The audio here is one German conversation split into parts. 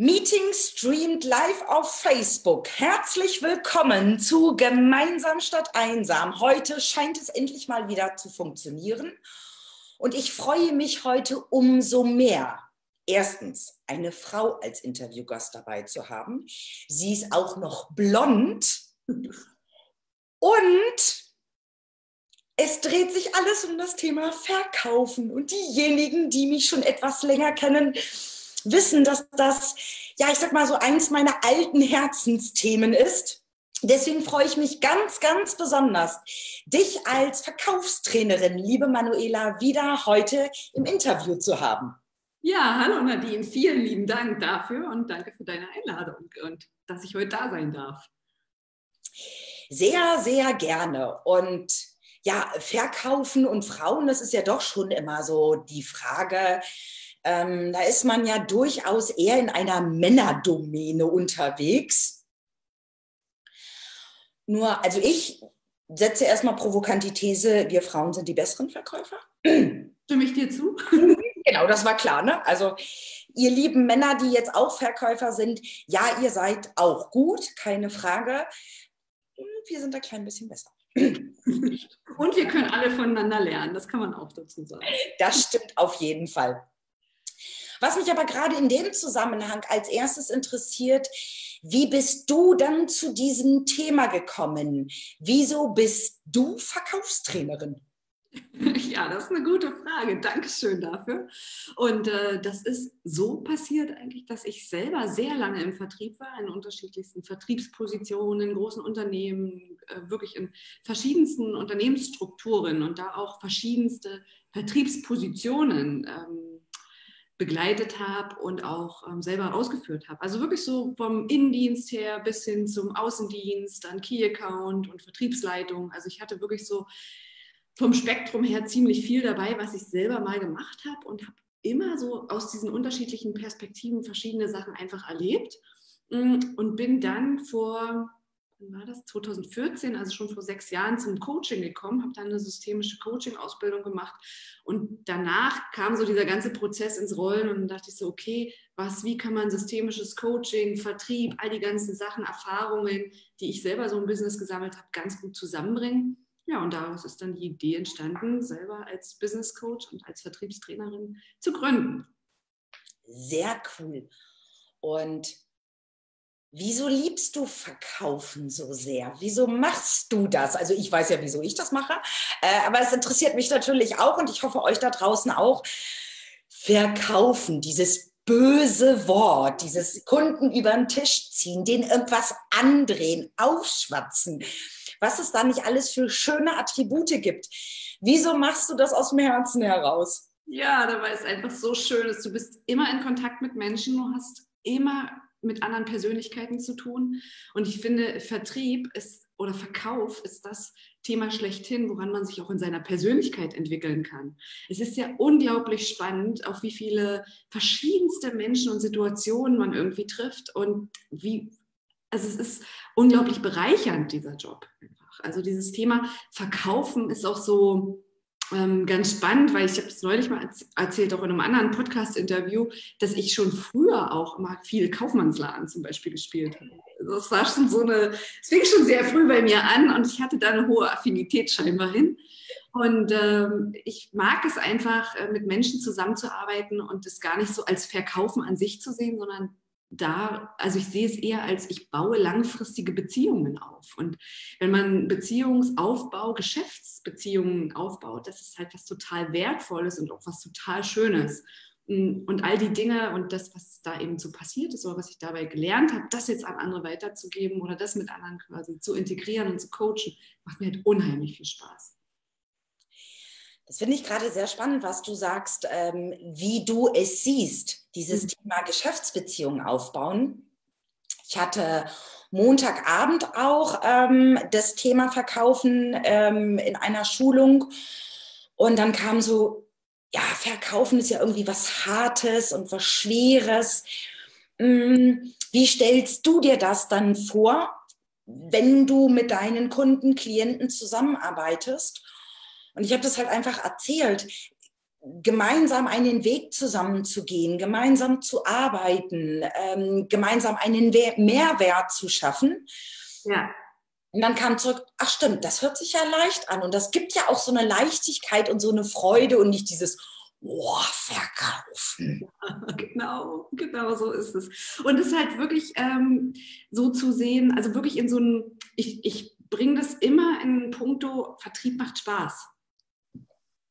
Meeting streamt live auf Facebook. Herzlich willkommen zu Gemeinsam statt Einsam. Heute scheint es endlich mal wieder zu funktionieren. Und ich freue mich heute umso mehr. Erstens, eine Frau als Interviewgast dabei zu haben. Sie ist auch noch blond. Und es dreht sich alles um das Thema Verkaufen. Und diejenigen, die mich schon etwas länger kennen, wissen, dass das, ja, ich sag mal so eins meiner alten Herzensthemen ist. Deswegen freue ich mich ganz, ganz besonders, dich als Verkaufstrainerin, liebe Manuela, wieder heute im Interview zu haben. Ja, hallo Nadine, vielen lieben Dank dafür und danke für deine Einladung und dass ich heute da sein darf. Sehr, sehr gerne. Und ja, Verkaufen und Frauen, das ist ja doch schon immer so die Frage, ähm, da ist man ja durchaus eher in einer Männerdomäne unterwegs. Nur, also ich setze erstmal provokant die These, wir Frauen sind die besseren Verkäufer. Stimme ich dir zu? genau, das war klar, ne? Also ihr lieben Männer, die jetzt auch Verkäufer sind, ja, ihr seid auch gut, keine Frage. Wir sind ein klein bisschen besser. Und wir können alle voneinander lernen, das kann man auch dazu sagen. Das stimmt auf jeden Fall. Was mich aber gerade in dem Zusammenhang als erstes interessiert, wie bist du dann zu diesem Thema gekommen? Wieso bist du Verkaufstrainerin? Ja, das ist eine gute Frage. Dankeschön dafür. Und äh, das ist so passiert eigentlich, dass ich selber sehr lange im Vertrieb war, in unterschiedlichsten Vertriebspositionen, in großen Unternehmen, äh, wirklich in verschiedensten Unternehmensstrukturen und da auch verschiedenste Vertriebspositionen ähm, begleitet habe und auch ähm, selber ausgeführt habe. Also wirklich so vom Innendienst her bis hin zum Außendienst, dann Key Account und Vertriebsleitung. Also ich hatte wirklich so vom Spektrum her ziemlich viel dabei, was ich selber mal gemacht habe und habe immer so aus diesen unterschiedlichen Perspektiven verschiedene Sachen einfach erlebt mm, und bin dann vor war das 2014, also schon vor sechs Jahren zum Coaching gekommen, habe dann eine systemische Coaching-Ausbildung gemacht und danach kam so dieser ganze Prozess ins Rollen und dachte ich so, okay, was, wie kann man systemisches Coaching, Vertrieb, all die ganzen Sachen, Erfahrungen, die ich selber so im Business gesammelt habe, ganz gut zusammenbringen. Ja, und daraus ist dann die Idee entstanden, selber als Business Coach und als Vertriebstrainerin zu gründen. Sehr cool. Und Wieso liebst du Verkaufen so sehr? Wieso machst du das? Also ich weiß ja, wieso ich das mache, äh, aber es interessiert mich natürlich auch und ich hoffe euch da draußen auch. Verkaufen, dieses böse Wort, dieses Kunden über den Tisch ziehen, denen irgendwas andrehen, aufschwatzen, was es da nicht alles für schöne Attribute gibt. Wieso machst du das aus dem Herzen heraus? Ja, dabei ist einfach so schön, dass du bist immer in Kontakt mit Menschen, du hast immer mit anderen Persönlichkeiten zu tun. Und ich finde, Vertrieb ist oder Verkauf ist das Thema schlechthin, woran man sich auch in seiner Persönlichkeit entwickeln kann. Es ist ja unglaublich spannend, auf wie viele verschiedenste Menschen und Situationen man irgendwie trifft und wie, also es ist unglaublich bereichernd, dieser Job. Also dieses Thema Verkaufen ist auch so, ähm, ganz spannend, weil ich habe es neulich mal erzählt, auch in einem anderen Podcast-Interview, dass ich schon früher auch immer viel Kaufmannsladen zum Beispiel gespielt habe. Also das war schon so eine, es fing schon sehr früh bei mir an und ich hatte da eine hohe Affinität scheinbar hin. Und ähm, ich mag es einfach, äh, mit Menschen zusammenzuarbeiten und das gar nicht so als Verkaufen an sich zu sehen, sondern da, also ich sehe es eher als, ich baue langfristige Beziehungen auf. Und wenn man Beziehungsaufbau, Geschäftsbeziehungen aufbaut, das ist halt was total Wertvolles und auch was total Schönes. Und all die Dinge und das, was da eben so passiert ist oder was ich dabei gelernt habe, das jetzt an andere weiterzugeben oder das mit anderen quasi zu integrieren und zu coachen, macht mir halt unheimlich viel Spaß. Das finde ich gerade sehr spannend, was du sagst, ähm, wie du es siehst, dieses mhm. Thema Geschäftsbeziehungen aufbauen. Ich hatte Montagabend auch ähm, das Thema Verkaufen ähm, in einer Schulung und dann kam so, ja, Verkaufen ist ja irgendwie was Hartes und was Schweres. Hm, wie stellst du dir das dann vor, wenn du mit deinen Kunden, Klienten zusammenarbeitest? Und ich habe das halt einfach erzählt. gemeinsam einen Weg zusammenzugehen, gemeinsam zu arbeiten, ähm, gemeinsam einen Mehrwert zu schaffen. Ja. Und dann kam zurück, ach stimmt, das hört sich ja leicht an. Und das gibt ja auch so eine Leichtigkeit und so eine Freude und nicht dieses, oh, verkaufen. genau, genau so ist es. Und es ist halt wirklich ähm, so zu sehen, also wirklich in so einem, ich, ich bringe das immer in puncto, Vertrieb macht Spaß.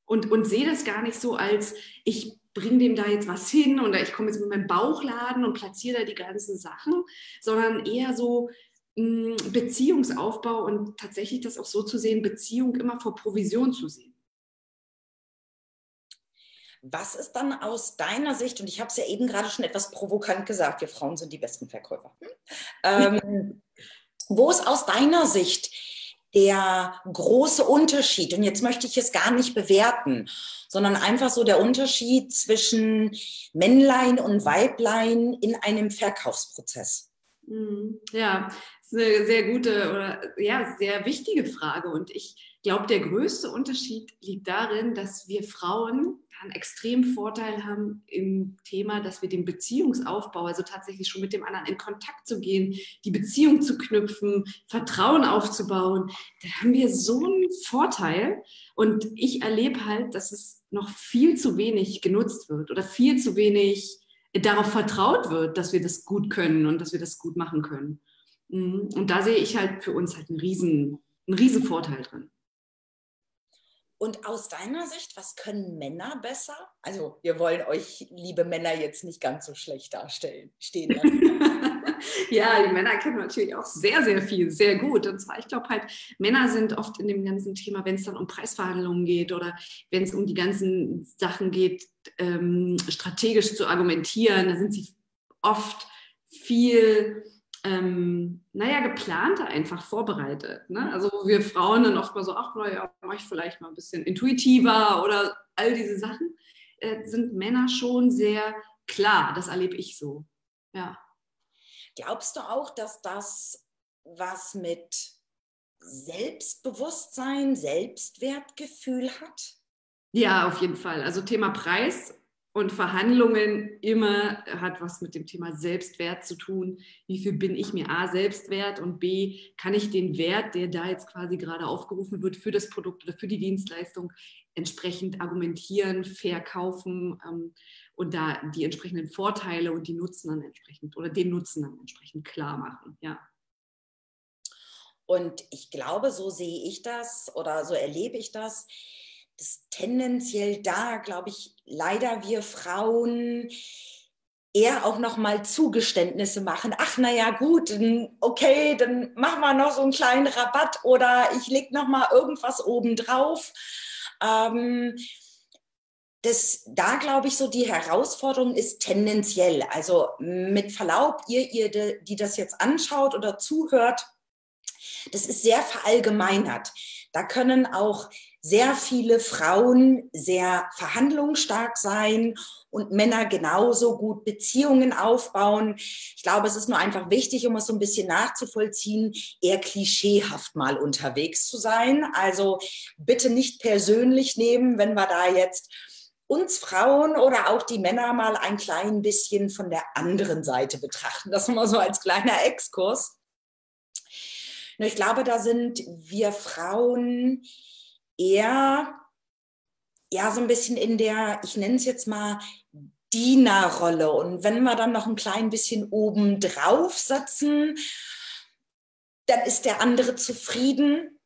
Und, und sehe das gar nicht so als, ich bringe dem da jetzt was hin oder ich komme jetzt mit meinem Bauchladen und platziere da die ganzen Sachen, sondern eher so, hm, Beziehungsaufbau und tatsächlich das auch so zu sehen, Beziehung immer vor Provision zu sehen. Was ist dann aus deiner Sicht, und ich habe es ja eben gerade schon etwas provokant gesagt, wir Frauen sind die besten Verkäufer. Hm? Ähm, wo ist aus deiner Sicht der große Unterschied? Und jetzt möchte ich es gar nicht bewerten, sondern einfach so der Unterschied zwischen Männlein und Weiblein in einem Verkaufsprozess. Hm, ja, das ist eine sehr gute oder ja, sehr wichtige Frage. Und ich glaube, der größte Unterschied liegt darin, dass wir Frauen einen extremen Vorteil haben im Thema, dass wir den Beziehungsaufbau, also tatsächlich schon mit dem anderen in Kontakt zu gehen, die Beziehung zu knüpfen, Vertrauen aufzubauen, da haben wir so einen Vorteil. Und ich erlebe halt, dass es noch viel zu wenig genutzt wird oder viel zu wenig darauf vertraut wird, dass wir das gut können und dass wir das gut machen können. Mhm. Und da sehe ich halt für uns halt einen riesen, einen riesen Vorteil drin. Und aus deiner Sicht, was können Männer besser? Also wir wollen euch, liebe Männer, jetzt nicht ganz so schlecht darstellen. Stehen ja, die Männer kennen natürlich auch sehr, sehr viel, sehr gut. Und zwar, ich glaube halt, Männer sind oft in dem ganzen Thema, wenn es dann um Preisverhandlungen geht oder wenn es um die ganzen Sachen geht, ähm, strategisch zu argumentieren, da sind sie oft viel ähm, naja, geplanter einfach vorbereitet. Ne? Also wir Frauen dann oft mal so, ach naja, mache ich vielleicht mal ein bisschen intuitiver oder all diese Sachen, äh, sind Männer schon sehr klar. Das erlebe ich so. Ja. Glaubst du auch, dass das was mit Selbstbewusstsein, Selbstwertgefühl hat? Ja, auf jeden Fall. Also Thema Preis und Verhandlungen immer hat was mit dem Thema Selbstwert zu tun. Wie viel bin ich mir A selbst wert und B, kann ich den Wert, der da jetzt quasi gerade aufgerufen wird für das Produkt oder für die Dienstleistung, entsprechend argumentieren, verkaufen ähm, und da die entsprechenden Vorteile und die Nutzen dann entsprechend oder den Nutzen dann entsprechend klar machen. Ja. Und ich glaube, so sehe ich das oder so erlebe ich das dass tendenziell da, glaube ich, leider wir Frauen eher auch noch mal Zugeständnisse machen. Ach, na ja, gut, okay, dann machen wir noch so einen kleinen Rabatt oder ich lege noch mal irgendwas obendrauf. Ähm, das, da glaube ich so, die Herausforderung ist tendenziell. Also mit Verlaub, ihr, ihr, die das jetzt anschaut oder zuhört, das ist sehr verallgemeinert. Da können auch sehr viele Frauen sehr verhandlungsstark sein und Männer genauso gut Beziehungen aufbauen. Ich glaube, es ist nur einfach wichtig, um es so ein bisschen nachzuvollziehen, eher klischeehaft mal unterwegs zu sein. Also bitte nicht persönlich nehmen, wenn wir da jetzt uns Frauen oder auch die Männer mal ein klein bisschen von der anderen Seite betrachten. Das mal so als kleiner Exkurs. Ich glaube, da sind wir Frauen eher ja so ein bisschen in der, ich nenne es jetzt mal Dienerrolle. Und wenn wir dann noch ein klein bisschen oben drauf setzen, dann ist der andere zufrieden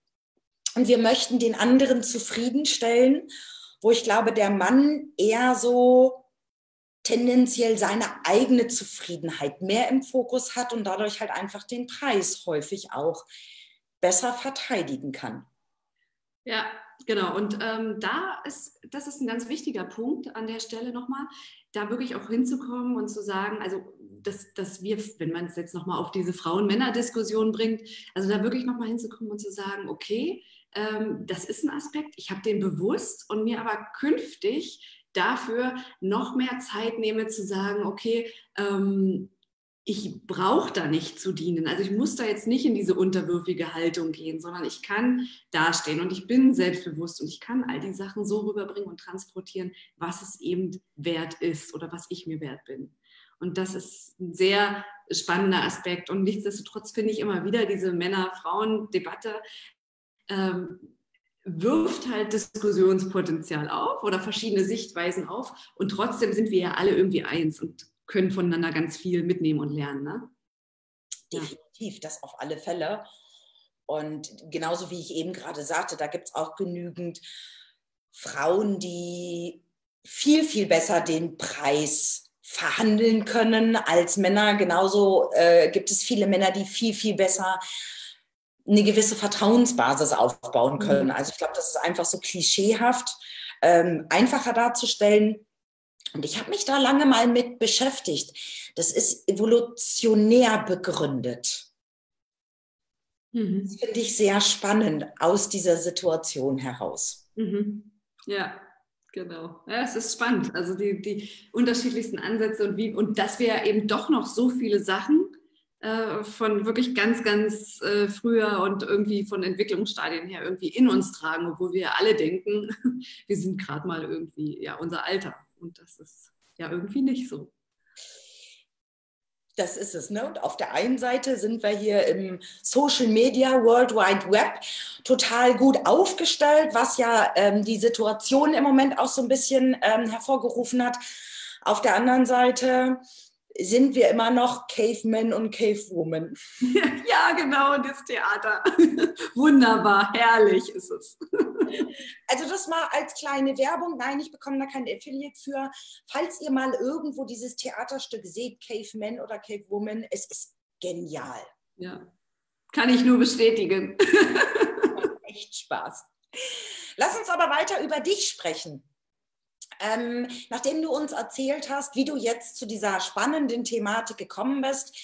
und wir möchten den anderen zufriedenstellen, wo ich glaube, der Mann eher so tendenziell seine eigene Zufriedenheit mehr im Fokus hat und dadurch halt einfach den Preis häufig auch besser verteidigen kann. Ja, genau. Und ähm, da ist, das ist ein ganz wichtiger Punkt an der Stelle nochmal, da wirklich auch hinzukommen und zu sagen, also dass, dass wir, wenn man es jetzt nochmal auf diese Frauen-Männer-Diskussion bringt, also da wirklich nochmal hinzukommen und zu sagen, okay, ähm, das ist ein Aspekt, ich habe den bewusst und mir aber künftig dafür noch mehr Zeit nehme zu sagen, okay, ähm, ich brauche da nicht zu dienen. Also ich muss da jetzt nicht in diese unterwürfige Haltung gehen, sondern ich kann dastehen und ich bin selbstbewusst und ich kann all die Sachen so rüberbringen und transportieren, was es eben wert ist oder was ich mir wert bin. Und das ist ein sehr spannender Aspekt. Und nichtsdestotrotz finde ich immer wieder diese Männer-Frauen-Debatte ähm, wirft halt Diskussionspotenzial auf oder verschiedene Sichtweisen auf. Und trotzdem sind wir ja alle irgendwie eins und können voneinander ganz viel mitnehmen und lernen. Ne? Definitiv, das auf alle Fälle. Und genauso wie ich eben gerade sagte, da gibt es auch genügend Frauen, die viel, viel besser den Preis verhandeln können als Männer. Genauso äh, gibt es viele Männer, die viel, viel besser eine gewisse Vertrauensbasis aufbauen können. Mhm. Also ich glaube, das ist einfach so klischeehaft, ähm, einfacher darzustellen. Und ich habe mich da lange mal mit beschäftigt. Das ist evolutionär begründet. Mhm. Das finde ich sehr spannend aus dieser Situation heraus. Mhm. Ja, genau. Ja, es ist spannend. Also die, die unterschiedlichsten Ansätze und wie, und dass wir ja eben doch noch so viele Sachen äh, von wirklich ganz, ganz äh, früher und irgendwie von Entwicklungsstadien her irgendwie in uns tragen, obwohl wir alle denken, wir sind gerade mal irgendwie ja unser Alter. Und das ist ja irgendwie nicht so. Das ist es. Ne? Und auf der einen Seite sind wir hier im Social Media World Wide Web total gut aufgestellt, was ja ähm, die Situation im Moment auch so ein bisschen ähm, hervorgerufen hat. Auf der anderen Seite sind wir immer noch Cavemen und Cavewomen. Ja, genau, das Theater. Wunderbar, herrlich ist es. Also das mal als kleine Werbung. Nein, ich bekomme da kein Affiliate für. Falls ihr mal irgendwo dieses Theaterstück seht, Cavemen oder Cavewoman, es ist genial. Ja, kann ich nur bestätigen. Echt Spaß. Lass uns aber weiter über dich sprechen. Ähm, nachdem du uns erzählt hast, wie du jetzt zu dieser spannenden Thematik gekommen bist,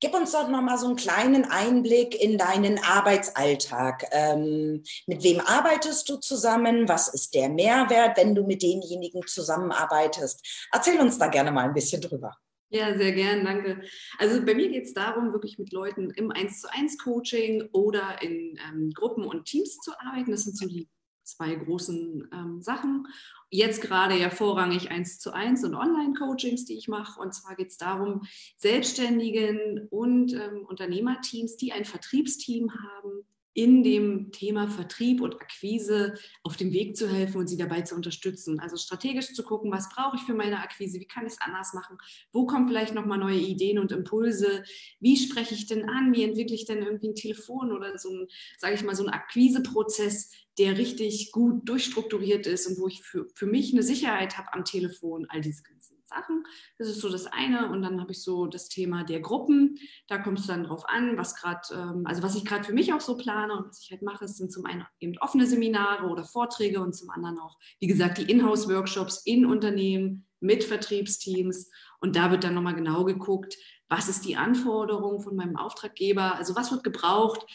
gib uns doch noch mal so einen kleinen Einblick in deinen Arbeitsalltag. Ähm, mit wem arbeitest du zusammen? Was ist der Mehrwert, wenn du mit denjenigen zusammenarbeitest? Erzähl uns da gerne mal ein bisschen drüber. Ja, sehr gern, danke. Also bei mir geht es darum, wirklich mit Leuten im 1 zu 1 Coaching oder in ähm, Gruppen und Teams zu arbeiten. Das sind so die zwei großen ähm, Sachen. Jetzt gerade ja vorrangig eins zu eins und Online-Coachings, die ich mache. Und zwar geht es darum, Selbstständigen und ähm, Unternehmerteams, die ein Vertriebsteam haben, in dem Thema Vertrieb und Akquise auf dem Weg zu helfen und sie dabei zu unterstützen. Also strategisch zu gucken, was brauche ich für meine Akquise, wie kann ich es anders machen, wo kommen vielleicht nochmal neue Ideen und Impulse, wie spreche ich denn an, wie entwickle ich denn irgendwie ein Telefon oder so ein, sage ich mal, so ein Akquiseprozess, der richtig gut durchstrukturiert ist und wo ich für, für mich eine Sicherheit habe am Telefon, all diese ganzen Sachen. Das ist so das eine. Und dann habe ich so das Thema der Gruppen. Da kommt es dann drauf an, was gerade, ähm, also was ich gerade für mich auch so plane und was ich halt mache, sind zum einen eben offene Seminare oder Vorträge und zum anderen auch, wie gesagt, die Inhouse-Workshops in Unternehmen mit Vertriebsteams. Und da wird dann nochmal genau geguckt, was ist die Anforderung von meinem Auftraggeber, also was wird gebraucht,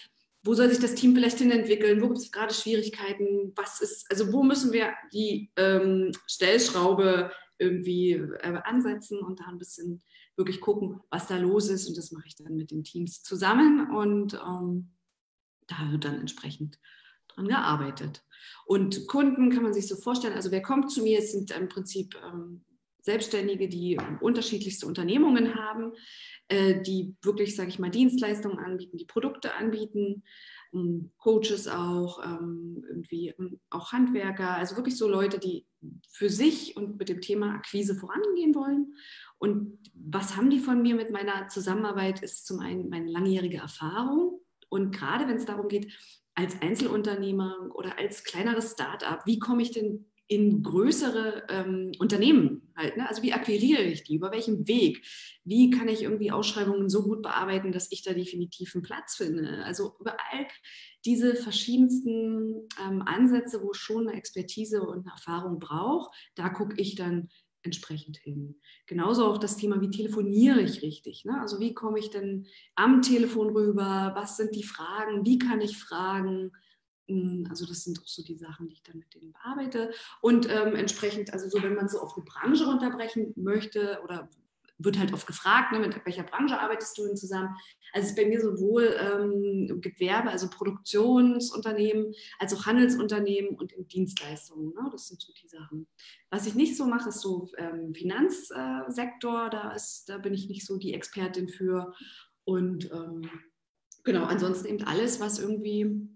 wo soll sich das Team vielleicht hin entwickeln, wo gibt es gerade Schwierigkeiten, was ist, also wo müssen wir die ähm, Stellschraube irgendwie äh, ansetzen und da ein bisschen wirklich gucken, was da los ist. Und das mache ich dann mit den Teams zusammen und ähm, da wird dann entsprechend dran gearbeitet. Und Kunden kann man sich so vorstellen, also wer kommt zu mir, es sind im Prinzip ähm, Selbstständige, die unterschiedlichste Unternehmungen haben, äh, die wirklich, sage ich mal, Dienstleistungen anbieten, die Produkte anbieten, Coaches auch, ähm, irgendwie ähm, auch Handwerker, also wirklich so Leute, die für sich und mit dem Thema Akquise vorangehen wollen. Und was haben die von mir mit meiner Zusammenarbeit, ist zum einen meine langjährige Erfahrung. Und gerade wenn es darum geht, als Einzelunternehmer oder als kleineres Start-up, wie komme ich denn in größere ähm, Unternehmen halt. Ne? Also wie akquiriere ich die? Über welchen Weg? Wie kann ich irgendwie Ausschreibungen so gut bearbeiten, dass ich da definitiv einen Platz finde? Also überall diese verschiedensten ähm, Ansätze, wo schon eine Expertise und eine Erfahrung braucht, da gucke ich dann entsprechend hin. Genauso auch das Thema, wie telefoniere ich richtig? Ne? Also wie komme ich denn am Telefon rüber? Was sind die Fragen? Wie kann ich fragen? Also das sind auch so die Sachen, die ich dann mit denen bearbeite. Und ähm, entsprechend, also so, wenn man so auf eine Branche runterbrechen möchte oder wird halt oft gefragt, ne, mit welcher Branche arbeitest du denn zusammen? Also es ist bei mir sowohl ähm, Gewerbe, also Produktionsunternehmen, als auch Handelsunternehmen und Dienstleistungen. Ne? Das sind so die Sachen. Was ich nicht so mache, ist so ähm, Finanzsektor. Da, da bin ich nicht so die Expertin für. Und ähm, genau, ansonsten eben alles, was irgendwie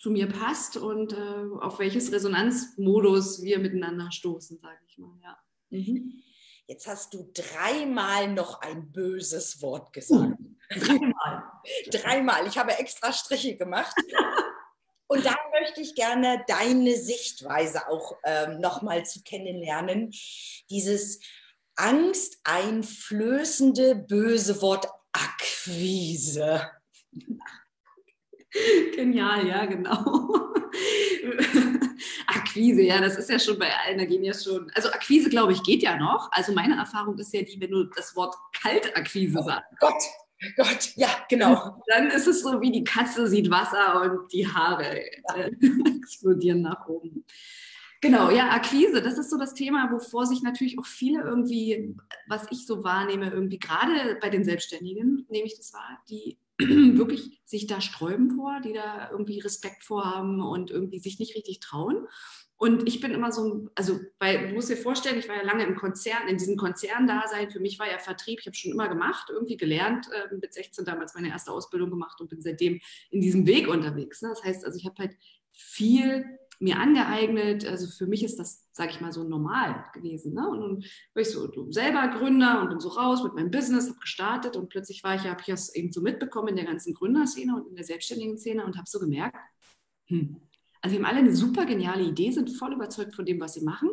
zu mir passt und äh, auf welches Resonanzmodus wir miteinander stoßen, sage ich mal. Ja. Mhm. Jetzt hast du dreimal noch ein böses Wort gesagt. Dreimal. dreimal. Ich habe extra Striche gemacht. Und da möchte ich gerne deine Sichtweise auch ähm, nochmal zu kennenlernen. Dieses angsteinflößende böse Wort Akquise. Genial, ja, genau. Akquise, ja, das ist ja schon bei allen, da gehen ja schon. Also Akquise, glaube ich, geht ja noch. Also meine Erfahrung ist ja die, wenn du das Wort Kaltakquise oh sagst. Gott, Gott, ja, genau. Dann ist es so wie die Katze sieht Wasser und die Haare äh, explodieren nach oben. Genau, ja, Akquise, das ist so das Thema, wovor sich natürlich auch viele irgendwie, was ich so wahrnehme, irgendwie gerade bei den Selbstständigen, nehme ich das wahr, die wirklich sich da sträuben vor, die da irgendwie Respekt vorhaben und irgendwie sich nicht richtig trauen. Und ich bin immer so, also, weil du musst dir vorstellen, ich war ja lange im Konzern, in diesem Konzerndasein. Für mich war ja Vertrieb, ich habe schon immer gemacht, irgendwie gelernt, äh, mit 16 damals meine erste Ausbildung gemacht und bin seitdem in diesem Weg unterwegs. Ne? Das heißt, also ich habe halt viel mir angeeignet. Also für mich ist das, sage ich mal, so normal gewesen. Ne? Und dann war ich so selber Gründer und bin so raus mit meinem Business, habe gestartet und plötzlich war ich, habe ich das eben so mitbekommen in der ganzen Gründerszene und in der selbstständigen Szene und habe so gemerkt, hm, also wir haben alle eine super geniale Idee, sind voll überzeugt von dem, was sie machen.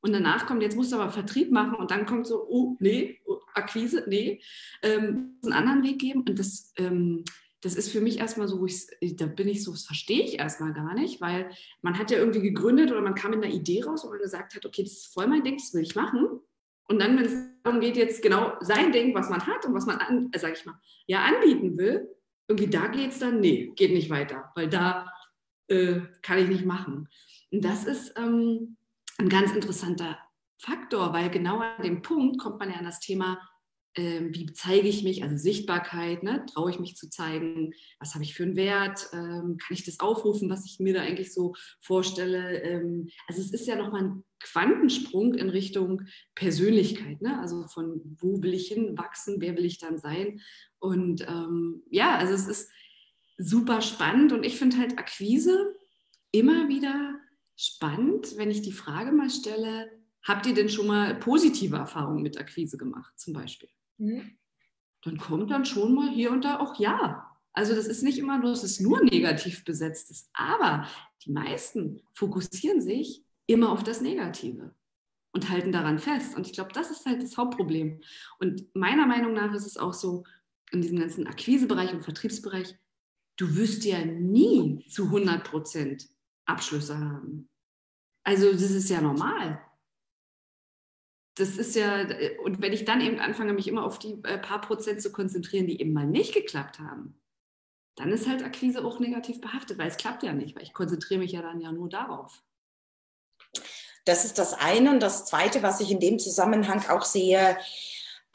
Und danach kommt, jetzt musst du aber Vertrieb machen und dann kommt so, oh, nee, oh, Akquise, nee, ähm, einen anderen Weg geben. Und das ähm, das ist für mich erstmal so, ich, da bin ich so, das verstehe ich erstmal gar nicht, weil man hat ja irgendwie gegründet oder man kam mit einer Idee raus, wo man gesagt hat, okay, das ist voll mein Ding, das will ich machen. Und dann, wenn es darum geht, jetzt genau sein Ding, was man hat und was man, an, äh, sag ich mal, ja, anbieten will, irgendwie da geht es dann, nee, geht nicht weiter, weil da äh, kann ich nicht machen. Und das ist ähm, ein ganz interessanter Faktor, weil genau an dem Punkt kommt man ja an das Thema ähm, wie zeige ich mich, also Sichtbarkeit, ne? traue ich mich zu zeigen, was habe ich für einen Wert, ähm, kann ich das aufrufen, was ich mir da eigentlich so vorstelle. Ähm, also es ist ja nochmal ein Quantensprung in Richtung Persönlichkeit, ne? also von wo will ich hinwachsen, wer will ich dann sein. Und ähm, ja, also es ist super spannend und ich finde halt Akquise immer wieder spannend, wenn ich die Frage mal stelle, Habt ihr denn schon mal positive Erfahrungen mit Akquise gemacht, zum Beispiel? Mhm. Dann kommt dann schon mal hier und da auch ja. Also das ist nicht immer nur, dass es nur negativ besetzt ist, aber die meisten fokussieren sich immer auf das Negative und halten daran fest. Und ich glaube, das ist halt das Hauptproblem. Und meiner Meinung nach ist es auch so, in diesem ganzen Akquisebereich und Vertriebsbereich, du wirst ja nie zu 100 Prozent Abschlüsse haben. Also das ist ja normal das ist ja, und wenn ich dann eben anfange, mich immer auf die äh, paar Prozent zu konzentrieren, die eben mal nicht geklappt haben, dann ist halt Akquise auch negativ behaftet, weil es klappt ja nicht, weil ich konzentriere mich ja dann ja nur darauf. Das ist das eine. Und das zweite, was ich in dem Zusammenhang auch sehe,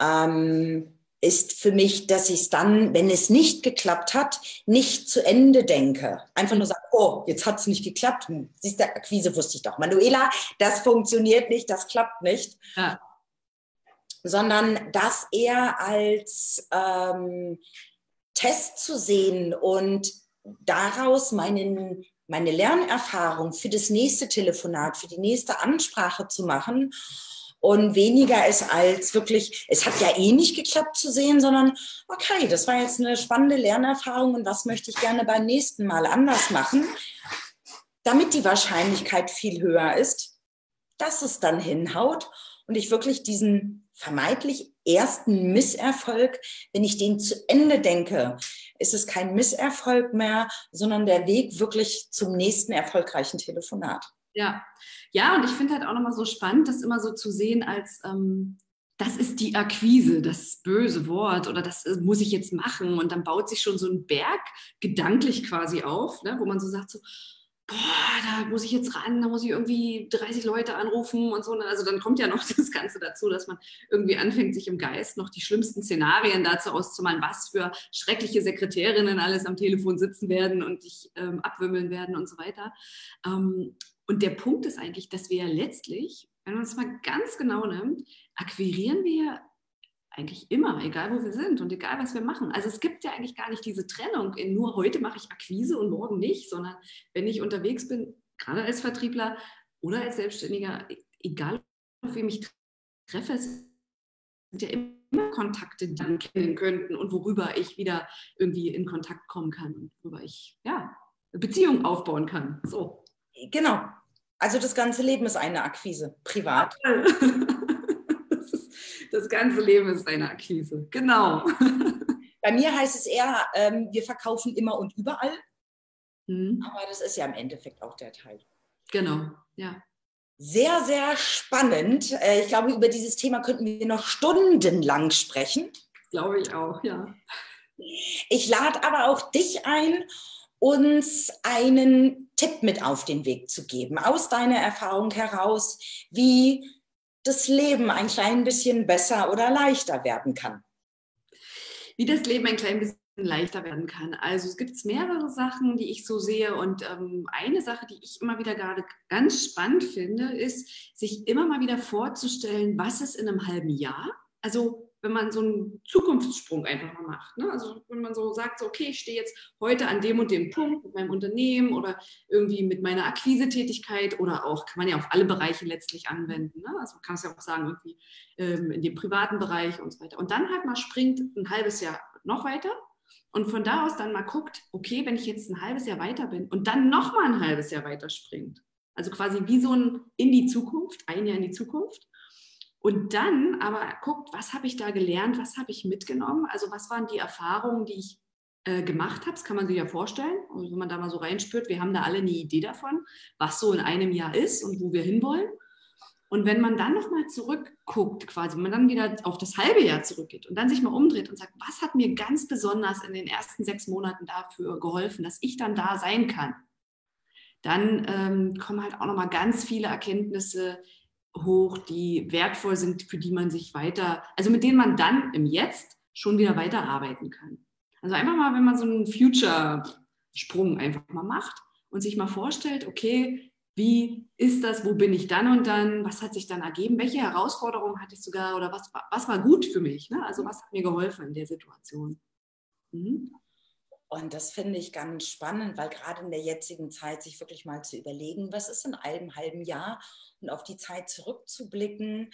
ähm, ist für mich, dass ich es dann, wenn es nicht geklappt hat, nicht zu Ende denke. Einfach nur sage, oh, jetzt hat es nicht geklappt. Hm, siehst du, Akquise wusste ich doch. Manuela, das funktioniert nicht, das klappt nicht. Ja. Sondern das eher als ähm, Test zu sehen und daraus meinen, meine Lernerfahrung für das nächste Telefonat, für die nächste Ansprache zu machen und weniger es als wirklich, es hat ja eh nicht geklappt zu sehen, sondern okay, das war jetzt eine spannende Lernerfahrung und was möchte ich gerne beim nächsten Mal anders machen, damit die Wahrscheinlichkeit viel höher ist, dass es dann hinhaut und ich wirklich diesen vermeintlich ersten Misserfolg, wenn ich den zu Ende denke, ist es kein Misserfolg mehr, sondern der Weg wirklich zum nächsten erfolgreichen Telefonat. Ja, ja, und ich finde halt auch nochmal so spannend, das immer so zu sehen als, ähm, das ist die Akquise, das böse Wort oder das äh, muss ich jetzt machen. Und dann baut sich schon so ein Berg gedanklich quasi auf, ne, wo man so sagt, so, boah, da muss ich jetzt ran, da muss ich irgendwie 30 Leute anrufen und so. Also dann kommt ja noch das Ganze dazu, dass man irgendwie anfängt, sich im Geist noch die schlimmsten Szenarien dazu auszumalen, was für schreckliche Sekretärinnen alles am Telefon sitzen werden und dich ähm, abwimmeln werden und so weiter. Ähm, und der Punkt ist eigentlich, dass wir ja letztlich, wenn man es mal ganz genau nimmt, akquirieren wir eigentlich immer, egal wo wir sind und egal was wir machen. Also es gibt ja eigentlich gar nicht diese Trennung in nur heute mache ich Akquise und morgen nicht, sondern wenn ich unterwegs bin, gerade als Vertriebler oder als Selbstständiger, egal auf wem ich treffe, es sind ja immer Kontakte, die dann kennen könnten und worüber ich wieder irgendwie in Kontakt kommen kann und worüber ich ja Beziehungen aufbauen kann. So. Genau. Also das ganze Leben ist eine Akquise, privat. das ganze Leben ist eine Akquise. Genau. Bei mir heißt es eher, ähm, wir verkaufen immer und überall. Mhm. Aber das ist ja im Endeffekt auch der Teil. Genau, ja. Sehr, sehr spannend. Äh, ich glaube, über dieses Thema könnten wir noch stundenlang sprechen. Glaube ich auch, ja. Ich lade aber auch dich ein, uns einen Tipp mit auf den Weg zu geben, aus deiner Erfahrung heraus, wie das Leben ein klein bisschen besser oder leichter werden kann? Wie das Leben ein klein bisschen leichter werden kann. Also es gibt mehrere Sachen, die ich so sehe und ähm, eine Sache, die ich immer wieder gerade ganz spannend finde, ist, sich immer mal wieder vorzustellen, was ist in einem halben Jahr. Also wenn man so einen Zukunftssprung einfach mal macht. Ne? Also wenn man so sagt, so, okay, ich stehe jetzt heute an dem und dem Punkt mit meinem Unternehmen oder irgendwie mit meiner Akquisetätigkeit oder auch, kann man ja auf alle Bereiche letztlich anwenden. Ne? Also man kann es ja auch sagen, irgendwie ähm, in dem privaten Bereich und so weiter. Und dann halt mal springt ein halbes Jahr noch weiter und von da aus dann mal guckt, okay, wenn ich jetzt ein halbes Jahr weiter bin und dann noch mal ein halbes Jahr weiter springt. Also quasi wie so ein in die Zukunft, ein Jahr in die Zukunft und dann aber guckt, was habe ich da gelernt, was habe ich mitgenommen, also was waren die Erfahrungen, die ich äh, gemacht habe, das kann man sich ja vorstellen. Also wenn man da mal so reinspürt, wir haben da alle eine Idee davon, was so in einem Jahr ist und wo wir hinwollen. Und wenn man dann nochmal zurückguckt, quasi, wenn man dann wieder auf das halbe Jahr zurückgeht und dann sich mal umdreht und sagt, was hat mir ganz besonders in den ersten sechs Monaten dafür geholfen, dass ich dann da sein kann, dann ähm, kommen halt auch nochmal ganz viele Erkenntnisse, hoch, die wertvoll sind, für die man sich weiter, also mit denen man dann im Jetzt schon wieder weiterarbeiten kann. Also einfach mal, wenn man so einen Future-Sprung einfach mal macht und sich mal vorstellt, okay, wie ist das, wo bin ich dann und dann, was hat sich dann ergeben, welche Herausforderungen hatte ich sogar oder was, was war gut für mich, ne? also was hat mir geholfen in der Situation. Mhm. Und das finde ich ganz spannend, weil gerade in der jetzigen Zeit sich wirklich mal zu überlegen, was ist in einem halben Jahr und auf die Zeit zurückzublicken.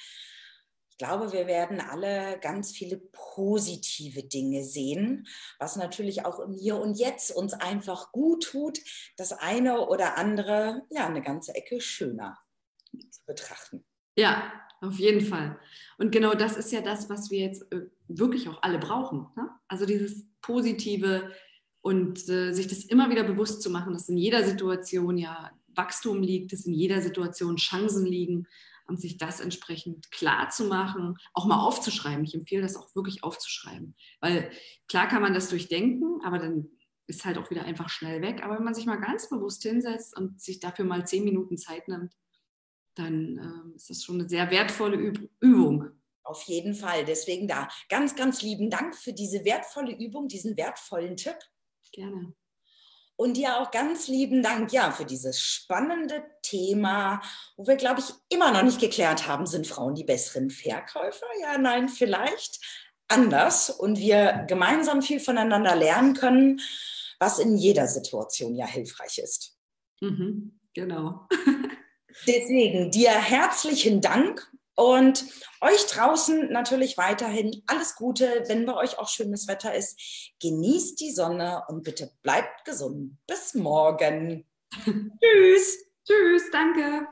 Ich glaube, wir werden alle ganz viele positive Dinge sehen, was natürlich auch im Hier und Jetzt uns einfach gut tut, das eine oder andere ja eine ganze Ecke schöner zu betrachten. Ja, auf jeden Fall. Und genau das ist ja das, was wir jetzt äh, wirklich auch alle brauchen. Ne? Also dieses positive, und äh, sich das immer wieder bewusst zu machen, dass in jeder Situation ja Wachstum liegt, dass in jeder Situation Chancen liegen und sich das entsprechend klar zu machen, auch mal aufzuschreiben. Ich empfehle das auch wirklich aufzuschreiben, weil klar kann man das durchdenken, aber dann ist halt auch wieder einfach schnell weg. Aber wenn man sich mal ganz bewusst hinsetzt und sich dafür mal zehn Minuten Zeit nimmt, dann äh, ist das schon eine sehr wertvolle Üb Übung. Auf jeden Fall. Deswegen da ganz, ganz lieben Dank für diese wertvolle Übung, diesen wertvollen Tipp. Gerne. Und dir auch ganz lieben Dank, ja, für dieses spannende Thema, wo wir, glaube ich, immer noch nicht geklärt haben, sind Frauen die besseren Verkäufer? Ja, nein, vielleicht anders. Und wir gemeinsam viel voneinander lernen können, was in jeder Situation ja hilfreich ist. Mhm, genau. Deswegen dir herzlichen Dank und euch draußen natürlich weiterhin alles Gute, wenn bei euch auch schönes Wetter ist. Genießt die Sonne und bitte bleibt gesund. Bis morgen. Tschüss. Tschüss, danke.